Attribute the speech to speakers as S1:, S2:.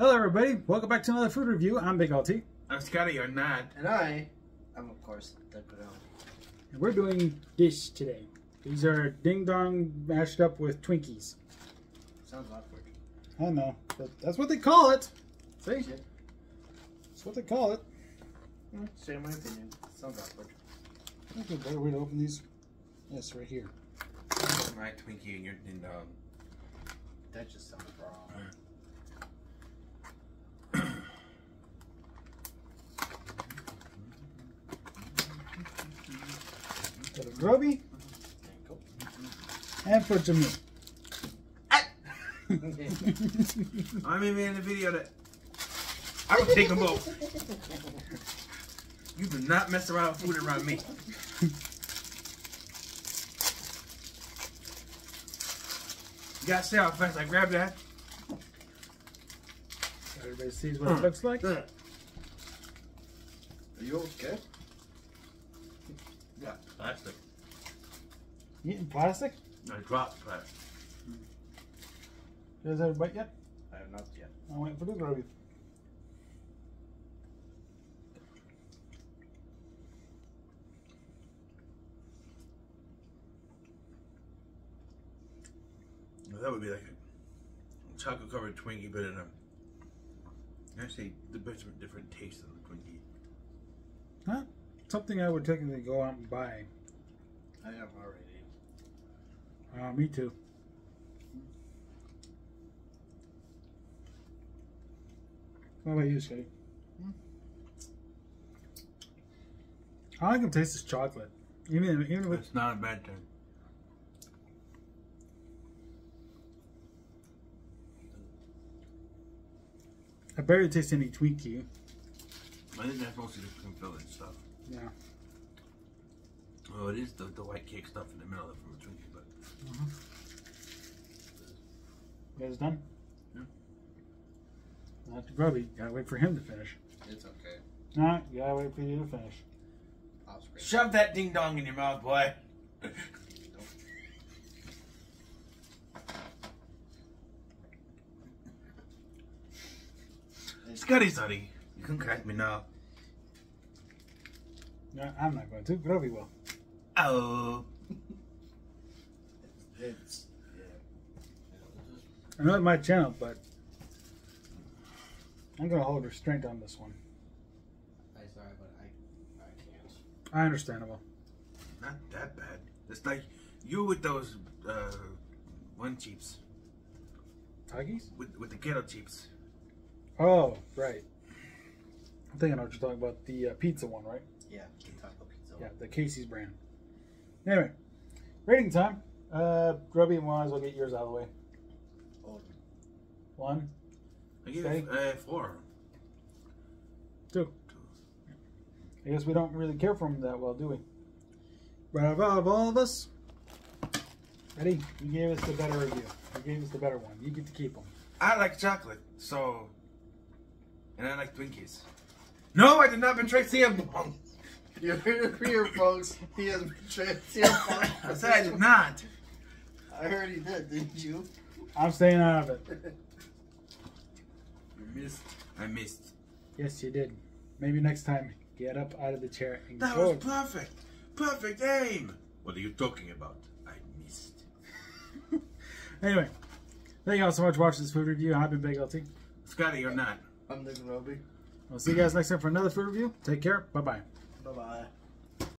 S1: Hello, everybody. Welcome back to another food review. I'm Big LT,
S2: I'm Scotty or not.
S3: And I am, of course, the Grill.
S1: and we're doing dish today. These are ding dong mashed up with Twinkies.
S3: Sounds awkward.
S1: I know, but that's what they call it. See,
S3: Shit.
S1: that's what they call it.
S3: Hmm, Share my opinion. Sounds awkward.
S1: I think there's a better way to open these. Yes, right here.
S2: My Twinkie and your ding dong.
S3: That just sounds wrong.
S1: For Groby and for Jamil.
S2: I'm even in the video that I will take them both. You do not mess around with food around me. You gotta see how fast I grab that.
S1: Everybody sees what it looks like.
S3: Are you okay?
S2: Yeah, plastic.
S1: Eating plastic?
S2: I dropped plastic.
S1: You guys have a bite yet?
S3: I have not yet.
S1: I'm waiting for the Groby.
S2: Well, that would be like a chocolate covered Twinkie, but in a actually the different different taste than the Twinkie.
S1: Huh? Something I would technically go out and buy.
S3: I have already.
S1: Uh, me too. What about you, Scotty? All I can taste is chocolate. Even even with
S2: It's not a bad thing.
S1: I barely taste any Twinkie.
S2: I think that's mostly the cream filling stuff.
S1: Yeah.
S2: Oh, it is the, the white cake stuff in the middle of it from a Twinkie, but mm-hmm.
S1: You guys done?
S2: Yeah.
S1: Not the Groby. Gotta wait for him to finish.
S3: It's okay.
S1: Nah, you gotta wait for you to finish.
S3: I'll
S2: shove that ding dong in your mouth, boy. Scotty, Sonny, you can crack me now.
S1: No, I'm not going to. Groby will.
S2: Oh,
S3: It's yeah.
S1: I know it's my channel, but I'm gonna hold restraint on this one.
S3: I'm sorry, but I I can't.
S1: I understandable.
S2: not that bad. It's like you with those uh, one cheaps
S1: Tuggies?
S2: with with the ghetto cheaps.
S1: Oh, right. I'm thinking I was just talking about the uh, pizza one, right?
S3: Yeah, the taco pizza.
S1: Yeah, the Casey's brand. Anyway, rating time. Uh, Groby, might as well get yours out of the way.
S3: Oh,
S1: One,
S2: I give
S1: Okay.
S2: it uh, four.
S1: two. I guess we don't really care for them that well, do we? But out of all of us, Eddie, you gave us the better review. You gave us the better one. You get to keep them.
S2: I like chocolate, so and I like Twinkies. No, I did not betray CM Punk.
S3: You heard it here, folks. He has betrayed CM
S2: I said I did not.
S3: I heard he did, didn't you?
S1: I'm staying out of it.
S2: You missed. I missed.
S1: Yes, you did. Maybe next time, get up out of the chair and
S2: That
S1: go.
S2: was perfect. Perfect aim. What are you talking about? I missed.
S1: Anyway, thank you all so much for watching this food review. I've been Big LT.
S2: Scotty, you're not.
S3: I'm the Roby.
S1: We'll see you guys next time for another food review. Take care. Bye bye
S3: 拜拜。